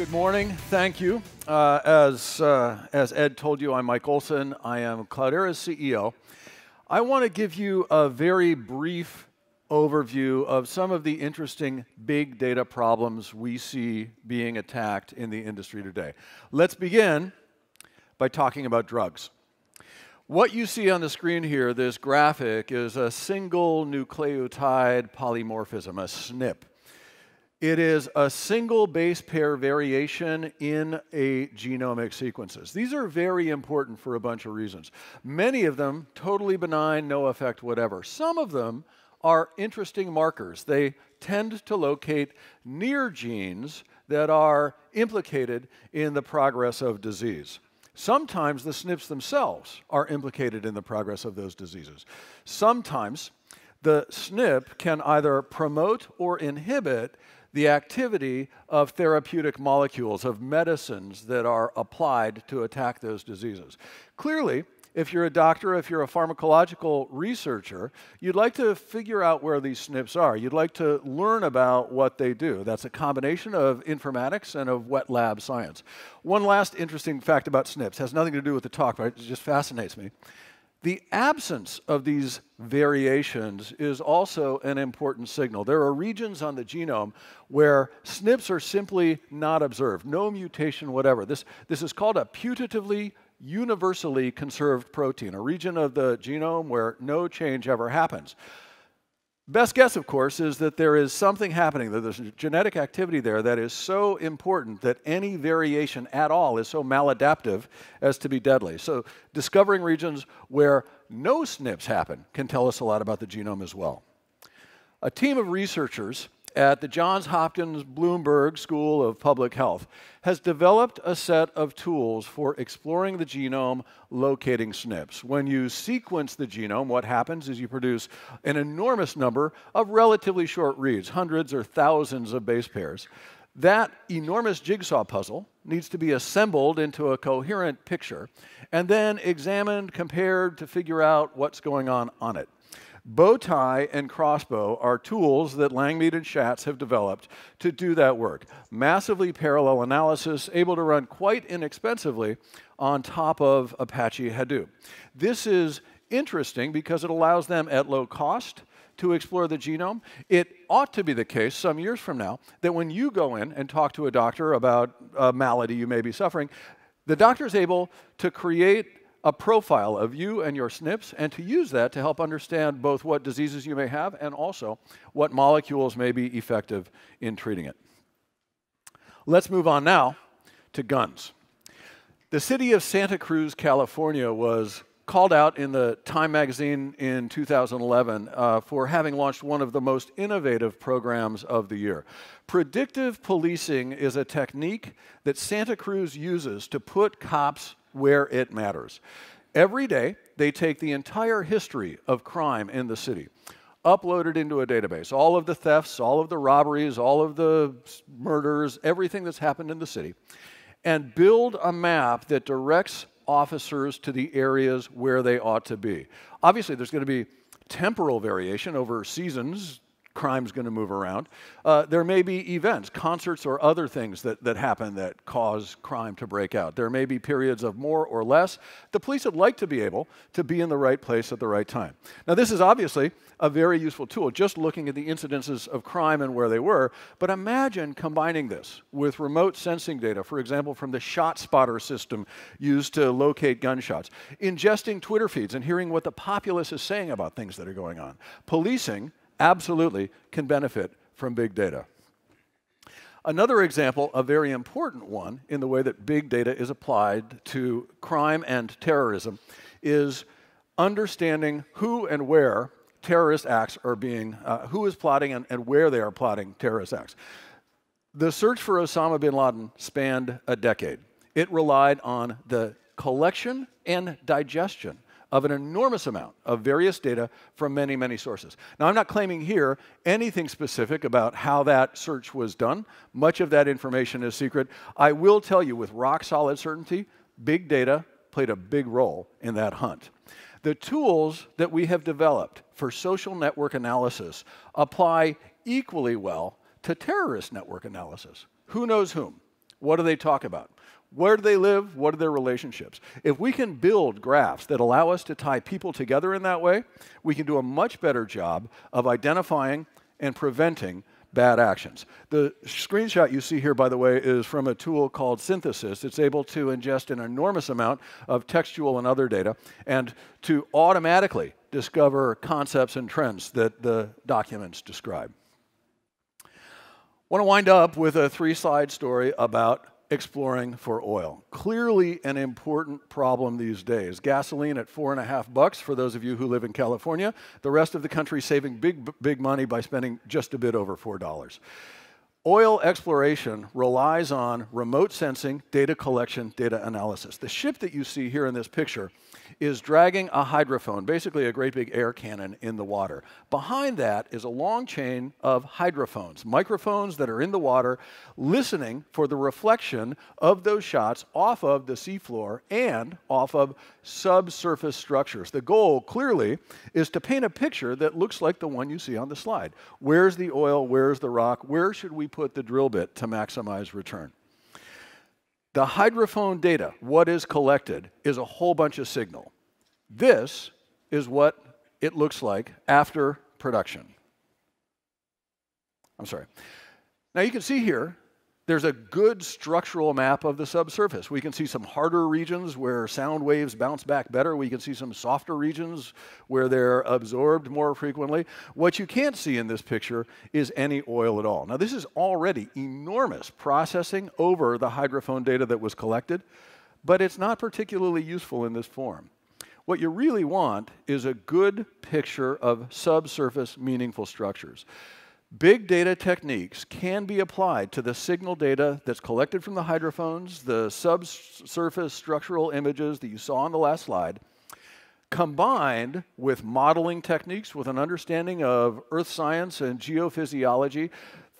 Good morning. Thank you. Uh, as, uh, as Ed told you, I'm Mike Olson. I am Cloudera's CEO. I want to give you a very brief overview of some of the interesting big data problems we see being attacked in the industry today. Let's begin by talking about drugs. What you see on the screen here, this graphic, is a single nucleotide polymorphism, a SNP. It is a single base pair variation in a genomic sequences. These are very important for a bunch of reasons. Many of them totally benign, no effect, whatever. Some of them are interesting markers. They tend to locate near genes that are implicated in the progress of disease. Sometimes the SNPs themselves are implicated in the progress of those diseases. Sometimes the SNP can either promote or inhibit the activity of therapeutic molecules, of medicines that are applied to attack those diseases. Clearly, if you're a doctor, if you're a pharmacological researcher, you'd like to figure out where these SNPs are. You'd like to learn about what they do. That's a combination of informatics and of wet lab science. One last interesting fact about SNPs has nothing to do with the talk, but it just fascinates me. The absence of these variations is also an important signal. There are regions on the genome where SNPs are simply not observed, no mutation, whatever. This, this is called a putatively universally conserved protein, a region of the genome where no change ever happens. Best guess, of course, is that there is something happening, that there's genetic activity there that is so important that any variation at all is so maladaptive as to be deadly. So, discovering regions where no SNPs happen can tell us a lot about the genome as well. A team of researchers at the Johns Hopkins Bloomberg School of Public Health has developed a set of tools for exploring the genome, locating SNPs. When you sequence the genome, what happens is you produce an enormous number of relatively short reads, hundreds or thousands of base pairs. That enormous jigsaw puzzle needs to be assembled into a coherent picture and then examined, compared to figure out what's going on on it. Bowtie and crossbow are tools that Langmead and Schatz have developed to do that work. Massively parallel analysis, able to run quite inexpensively on top of Apache Hadoop. This is interesting because it allows them at low cost to explore the genome. It ought to be the case some years from now that when you go in and talk to a doctor about a malady you may be suffering, the doctor is able to create a profile of you and your SNPs and to use that to help understand both what diseases you may have and also what molecules may be effective in treating it. Let's move on now to guns. The city of Santa Cruz, California was called out in the Time magazine in 2011 uh, for having launched one of the most innovative programs of the year. Predictive policing is a technique that Santa Cruz uses to put cops where it matters. Every day, they take the entire history of crime in the city, upload it into a database. All of the thefts, all of the robberies, all of the murders, everything that's happened in the city, and build a map that directs officers to the areas where they ought to be. Obviously, there's going to be temporal variation over seasons, crime's going to move around. Uh, there may be events, concerts, or other things that, that happen that cause crime to break out. There may be periods of more or less. The police would like to be able to be in the right place at the right time. Now, this is obviously a very useful tool, just looking at the incidences of crime and where they were. But imagine combining this with remote sensing data, for example, from the ShotSpotter system used to locate gunshots, ingesting Twitter feeds and hearing what the populace is saying about things that are going on, policing absolutely can benefit from big data. Another example, a very important one in the way that big data is applied to crime and terrorism, is understanding who and where terrorist acts are being, uh, who is plotting and, and where they are plotting terrorist acts. The search for Osama bin Laden spanned a decade. It relied on the collection and digestion of an enormous amount of various data from many, many sources. Now, I'm not claiming here anything specific about how that search was done. Much of that information is secret. I will tell you with rock solid certainty, big data played a big role in that hunt. The tools that we have developed for social network analysis apply equally well to terrorist network analysis. Who knows whom? What do they talk about? Where do they live? What are their relationships? If we can build graphs that allow us to tie people together in that way, we can do a much better job of identifying and preventing bad actions. The screenshot you see here, by the way, is from a tool called Synthesys. It's able to ingest an enormous amount of textual and other data and to automatically discover concepts and trends that the documents describe. I want to wind up with a three slide story about exploring for oil. Clearly an important problem these days. Gasoline at four and a half bucks for those of you who live in California. The rest of the country saving big, big money by spending just a bit over four dollars. Oil exploration relies on remote sensing, data collection, data analysis. The ship that you see here in this picture is dragging a hydrophone, basically a great big air cannon in the water. Behind that is a long chain of hydrophones, microphones that are in the water, listening for the reflection of those shots off of the seafloor and off of subsurface structures. The goal, clearly, is to paint a picture that looks like the one you see on the slide. Where's the oil? Where's the rock? Where should we put the drill bit to maximize return? The hydrophone data, what is collected, is a whole bunch of signal. This is what it looks like after production. I'm sorry. Now you can see here there's a good structural map of the subsurface. We can see some harder regions where sound waves bounce back better. We can see some softer regions where they're absorbed more frequently. What you can't see in this picture is any oil at all. Now, this is already enormous processing over the hydrophone data that was collected, but it's not particularly useful in this form. What you really want is a good picture of subsurface meaningful structures. Big data techniques can be applied to the signal data that's collected from the hydrophones, the subsurface structural images that you saw on the last slide, combined with modeling techniques with an understanding of earth science and geophysiology,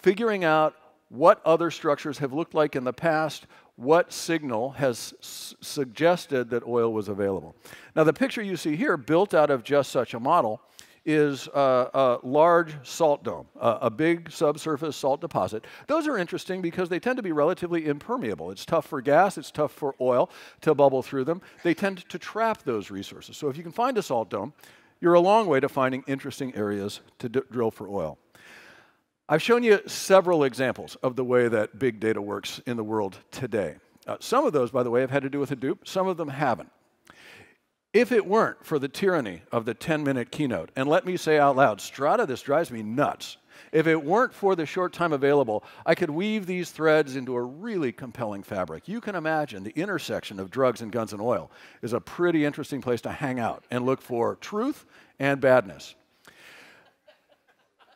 figuring out what other structures have looked like in the past, what signal has suggested that oil was available. Now, the picture you see here, built out of just such a model, is a, a large salt dome, a, a, big subsurface salt deposit. Those are interesting because they tend to be relatively impermeable. It's tough for gas, it's tough for oil to bubble through them. They tend to trap those resources. So if you can find a salt dome, you're a long way to finding interesting areas to drill for oil. I've shown you several examples of the way that big data works in the world today. Uh, some of those, by the way, have had to do with Hadoop, some of them haven't. If it weren't for the tyranny of the 10 minute keynote, and let me say out loud, Strata, this drives me nuts. If it weren't for the short time available, I could weave these threads into a really compelling fabric. You can imagine the intersection of drugs and guns and oil is a pretty interesting place to hang out and look for truth and badness.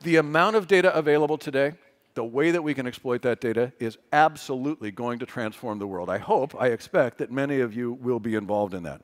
The amount of data available today, the way that we can exploit that data is absolutely going to transform the world. I hope, I expect that many of you will be involved in that.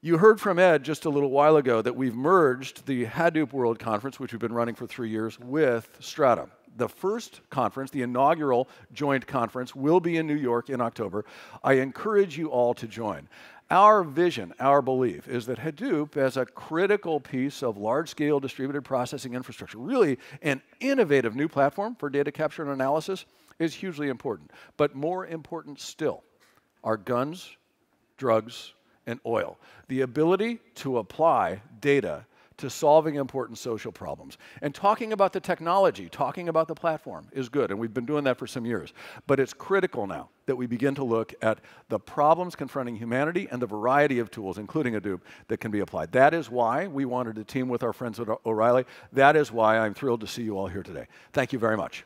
You heard from Ed just a little while ago that we've merged the Hadoop World Conference, which we've been running for three years, with Strata. The first conference, the inaugural joint conference, will be in New York in October. I encourage you all to join. Our vision, our belief, is that Hadoop, as a critical piece of large scale distributed processing infrastructure, really an innovative new platform for data capture and analysis, is hugely important. But more important still are guns, drugs, and oil. The ability to apply data to solving important social problems. And talking about the technology, talking about the platform is good, and we've been doing that for some years. But it's critical now that we begin to look at the problems confronting humanity and the variety of tools, including Hadoop, that can be applied. That is why we wanted to team with our friends at O'Reilly. That is why I'm thrilled to see you all here today. Thank you very much.